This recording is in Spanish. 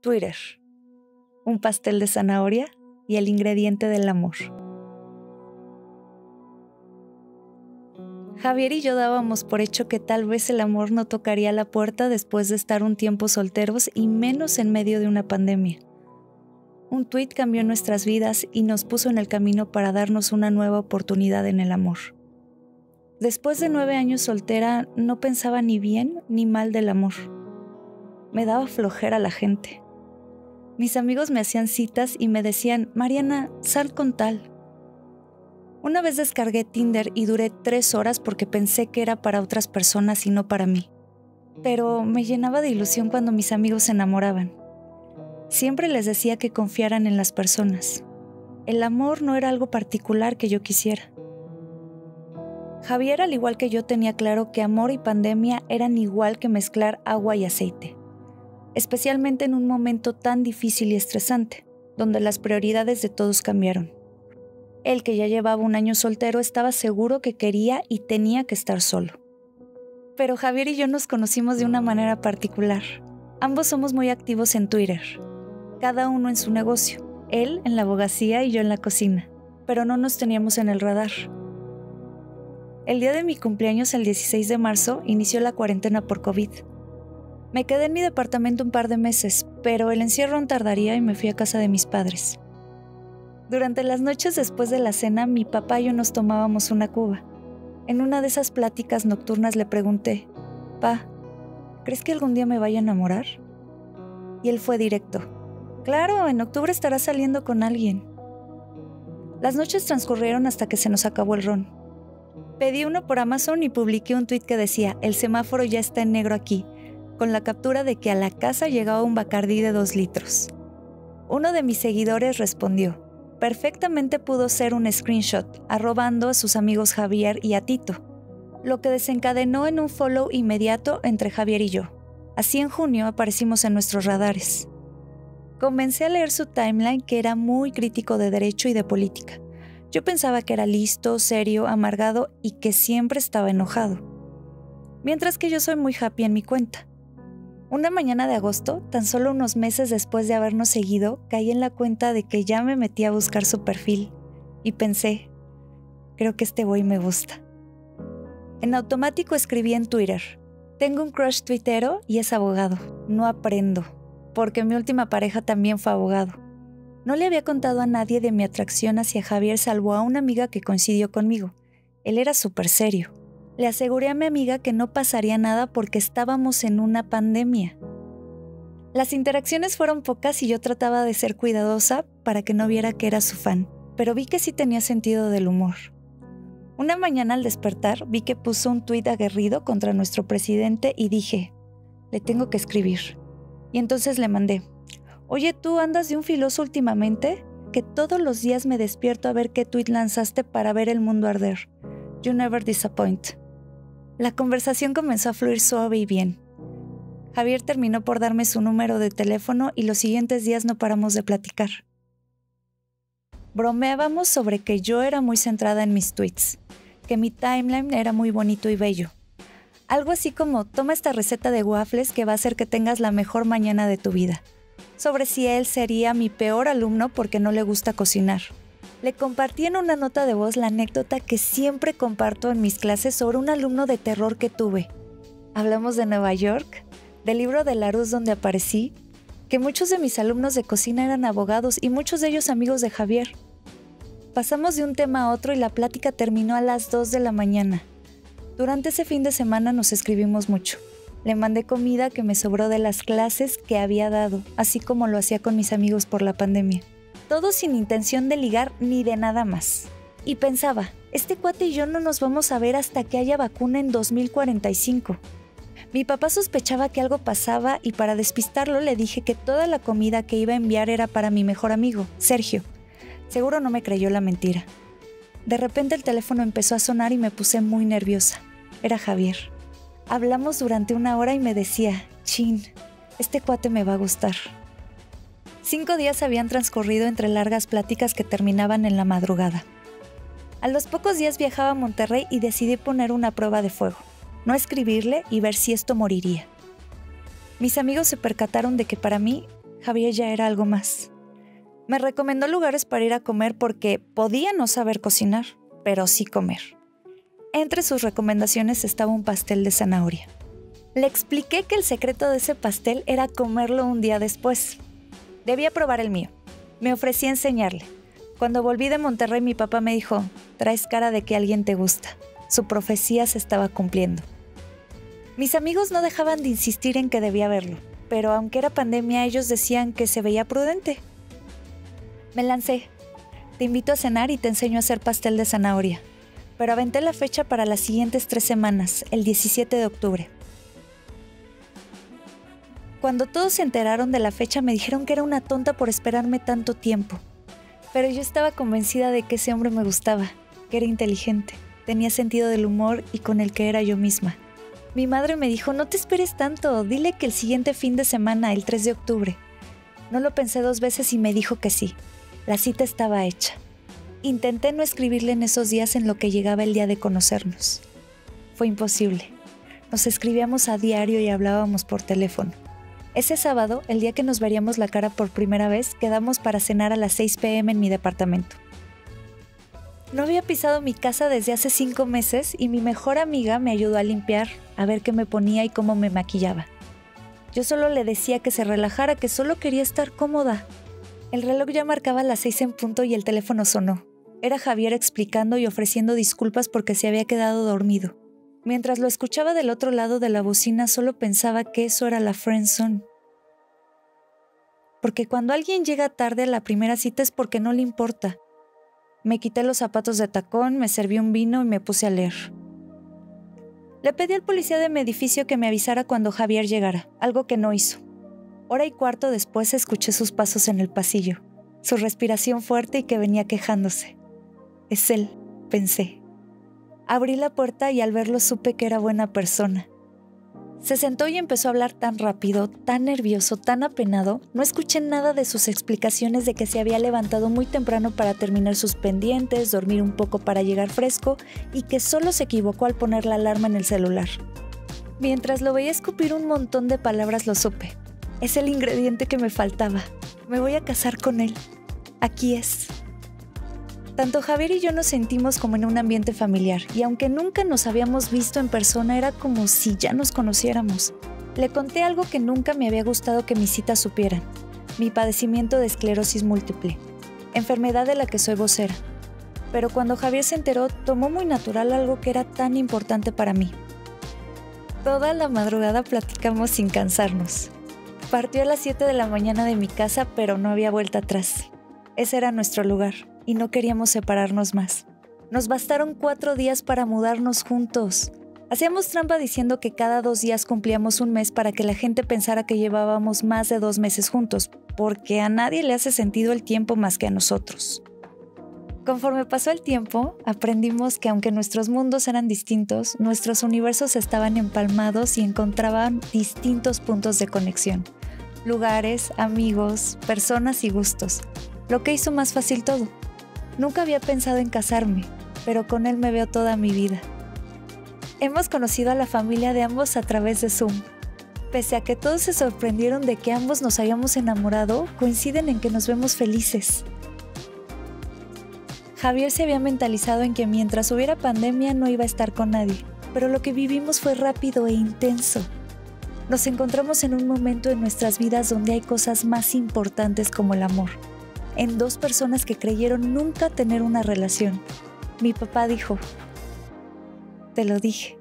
Twitter, un pastel de zanahoria y el ingrediente del amor. Javier y yo dábamos por hecho que tal vez el amor no tocaría la puerta después de estar un tiempo solteros y menos en medio de una pandemia. Un tuit cambió nuestras vidas y nos puso en el camino para darnos una nueva oportunidad en el amor. Después de nueve años soltera, no pensaba ni bien ni mal del amor. Me daba flojera la gente. Mis amigos me hacían citas y me decían, Mariana, sal con tal. Una vez descargué Tinder y duré tres horas porque pensé que era para otras personas y no para mí. Pero me llenaba de ilusión cuando mis amigos se enamoraban. Siempre les decía que confiaran en las personas. El amor no era algo particular que yo quisiera. Javier, al igual que yo, tenía claro que amor y pandemia eran igual que mezclar agua y aceite especialmente en un momento tan difícil y estresante, donde las prioridades de todos cambiaron. Él, que ya llevaba un año soltero, estaba seguro que quería y tenía que estar solo. Pero Javier y yo nos conocimos de una manera particular. Ambos somos muy activos en Twitter, cada uno en su negocio, él en la abogacía y yo en la cocina, pero no nos teníamos en el radar. El día de mi cumpleaños, el 16 de marzo, inició la cuarentena por COVID me quedé en mi departamento un par de meses, pero el encierro no tardaría y me fui a casa de mis padres. Durante las noches después de la cena, mi papá y yo nos tomábamos una cuba. En una de esas pláticas nocturnas le pregunté, Pa, ¿crees que algún día me vaya a enamorar? Y él fue directo. Claro, en octubre estarás saliendo con alguien. Las noches transcurrieron hasta que se nos acabó el ron. Pedí uno por Amazon y publiqué un tuit que decía, el semáforo ya está en negro aquí, con la captura de que a la casa llegaba un bacardí de dos litros. Uno de mis seguidores respondió, perfectamente pudo ser un screenshot, arrobando a sus amigos Javier y a Tito, lo que desencadenó en un follow inmediato entre Javier y yo. Así en junio aparecimos en nuestros radares. Comencé a leer su timeline que era muy crítico de derecho y de política. Yo pensaba que era listo, serio, amargado y que siempre estaba enojado. Mientras que yo soy muy happy en mi cuenta. Una mañana de agosto, tan solo unos meses después de habernos seguido, caí en la cuenta de que ya me metí a buscar su perfil y pensé, creo que este boy me gusta. En automático escribí en Twitter, tengo un crush tuitero y es abogado, no aprendo, porque mi última pareja también fue abogado. No le había contado a nadie de mi atracción hacia Javier salvo a una amiga que coincidió conmigo. Él era súper serio le aseguré a mi amiga que no pasaría nada porque estábamos en una pandemia. Las interacciones fueron pocas y yo trataba de ser cuidadosa para que no viera que era su fan, pero vi que sí tenía sentido del humor. Una mañana al despertar vi que puso un tuit aguerrido contra nuestro presidente y dije, le tengo que escribir. Y entonces le mandé, oye, ¿tú andas de un filoso últimamente? Que todos los días me despierto a ver qué tuit lanzaste para ver el mundo arder. You never disappoint. La conversación comenzó a fluir suave y bien. Javier terminó por darme su número de teléfono y los siguientes días no paramos de platicar. Bromeábamos sobre que yo era muy centrada en mis tweets, que mi timeline era muy bonito y bello. Algo así como, toma esta receta de waffles que va a hacer que tengas la mejor mañana de tu vida. Sobre si él sería mi peor alumno porque no le gusta cocinar le compartí en una nota de voz la anécdota que siempre comparto en mis clases sobre un alumno de terror que tuve. Hablamos de Nueva York, del libro de Larousse donde aparecí, que muchos de mis alumnos de cocina eran abogados y muchos de ellos amigos de Javier. Pasamos de un tema a otro y la plática terminó a las 2 de la mañana. Durante ese fin de semana nos escribimos mucho. Le mandé comida que me sobró de las clases que había dado, así como lo hacía con mis amigos por la pandemia todo sin intención de ligar ni de nada más. Y pensaba, este cuate y yo no nos vamos a ver hasta que haya vacuna en 2045. Mi papá sospechaba que algo pasaba y para despistarlo le dije que toda la comida que iba a enviar era para mi mejor amigo, Sergio. Seguro no me creyó la mentira. De repente el teléfono empezó a sonar y me puse muy nerviosa. Era Javier. Hablamos durante una hora y me decía, chin, este cuate me va a gustar. Cinco días habían transcurrido entre largas pláticas que terminaban en la madrugada. A los pocos días viajaba a Monterrey y decidí poner una prueba de fuego, no escribirle y ver si esto moriría. Mis amigos se percataron de que para mí Javier ya era algo más. Me recomendó lugares para ir a comer porque podía no saber cocinar, pero sí comer. Entre sus recomendaciones estaba un pastel de zanahoria. Le expliqué que el secreto de ese pastel era comerlo un día después. Debía probar el mío. Me ofrecí a enseñarle. Cuando volví de Monterrey mi papá me dijo, traes cara de que alguien te gusta. Su profecía se estaba cumpliendo. Mis amigos no dejaban de insistir en que debía verlo, pero aunque era pandemia ellos decían que se veía prudente. Me lancé. Te invito a cenar y te enseño a hacer pastel de zanahoria pero aventé la fecha para las siguientes tres semanas, el 17 de octubre. Cuando todos se enteraron de la fecha me dijeron que era una tonta por esperarme tanto tiempo, pero yo estaba convencida de que ese hombre me gustaba, que era inteligente, tenía sentido del humor y con el que era yo misma. Mi madre me dijo, no te esperes tanto, dile que el siguiente fin de semana, el 3 de octubre. No lo pensé dos veces y me dijo que sí. La cita estaba hecha. Intenté no escribirle en esos días en lo que llegaba el día de conocernos. Fue imposible. Nos escribíamos a diario y hablábamos por teléfono. Ese sábado, el día que nos veríamos la cara por primera vez, quedamos para cenar a las 6 pm en mi departamento. No había pisado mi casa desde hace cinco meses y mi mejor amiga me ayudó a limpiar, a ver qué me ponía y cómo me maquillaba. Yo solo le decía que se relajara, que solo quería estar cómoda. El reloj ya marcaba las seis en punto y el teléfono sonó. Era Javier explicando y ofreciendo disculpas porque se había quedado dormido. Mientras lo escuchaba del otro lado de la bocina, solo pensaba que eso era la friendzone. Porque cuando alguien llega tarde a la primera cita es porque no le importa. Me quité los zapatos de tacón, me serví un vino y me puse a leer. Le pedí al policía de mi edificio que me avisara cuando Javier llegara, algo que no hizo. Hora y cuarto después escuché sus pasos en el pasillo, su respiración fuerte y que venía quejándose. Es él, pensé. Abrí la puerta y al verlo supe que era buena persona. Se sentó y empezó a hablar tan rápido, tan nervioso, tan apenado. No escuché nada de sus explicaciones de que se había levantado muy temprano para terminar sus pendientes, dormir un poco para llegar fresco y que solo se equivocó al poner la alarma en el celular. Mientras lo veía escupir un montón de palabras lo supe. Es el ingrediente que me faltaba. Me voy a casar con él. Aquí es. Tanto Javier y yo nos sentimos como en un ambiente familiar y aunque nunca nos habíamos visto en persona era como si ya nos conociéramos. Le conté algo que nunca me había gustado que mis citas supieran, mi padecimiento de esclerosis múltiple, enfermedad de la que soy vocera. Pero cuando Javier se enteró, tomó muy natural algo que era tan importante para mí. Toda la madrugada platicamos sin cansarnos. Partió a las 7 de la mañana de mi casa, pero no había vuelta atrás. Ese era nuestro lugar y no queríamos separarnos más. Nos bastaron cuatro días para mudarnos juntos. Hacíamos trampa diciendo que cada dos días cumplíamos un mes para que la gente pensara que llevábamos más de dos meses juntos, porque a nadie le hace sentido el tiempo más que a nosotros. Conforme pasó el tiempo, aprendimos que aunque nuestros mundos eran distintos, nuestros universos estaban empalmados y encontraban distintos puntos de conexión. Lugares, amigos, personas y gustos, lo que hizo más fácil todo. Nunca había pensado en casarme, pero con él me veo toda mi vida. Hemos conocido a la familia de ambos a través de Zoom. Pese a que todos se sorprendieron de que ambos nos hayamos enamorado, coinciden en que nos vemos felices. Javier se había mentalizado en que mientras hubiera pandemia no iba a estar con nadie, pero lo que vivimos fue rápido e intenso. Nos encontramos en un momento en nuestras vidas donde hay cosas más importantes como el amor en dos personas que creyeron nunca tener una relación. Mi papá dijo, te lo dije.